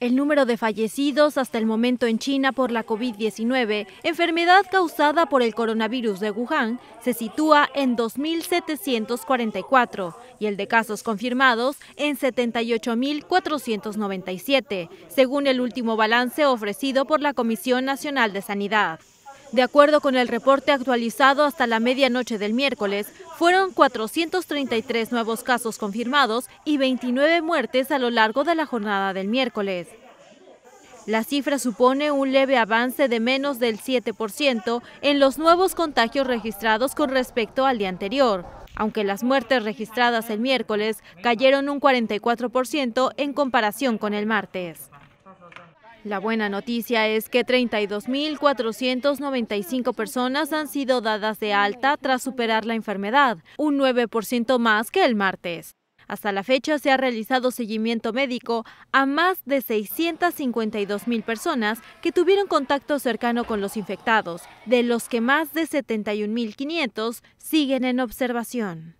El número de fallecidos hasta el momento en China por la COVID-19, enfermedad causada por el coronavirus de Wuhan, se sitúa en 2.744 y el de casos confirmados en 78.497, según el último balance ofrecido por la Comisión Nacional de Sanidad. De acuerdo con el reporte actualizado hasta la medianoche del miércoles, fueron 433 nuevos casos confirmados y 29 muertes a lo largo de la jornada del miércoles. La cifra supone un leve avance de menos del 7% en los nuevos contagios registrados con respecto al día anterior, aunque las muertes registradas el miércoles cayeron un 44% en comparación con el martes. La buena noticia es que 32.495 personas han sido dadas de alta tras superar la enfermedad, un 9% más que el martes. Hasta la fecha se ha realizado seguimiento médico a más de 652.000 personas que tuvieron contacto cercano con los infectados, de los que más de 71.500 siguen en observación.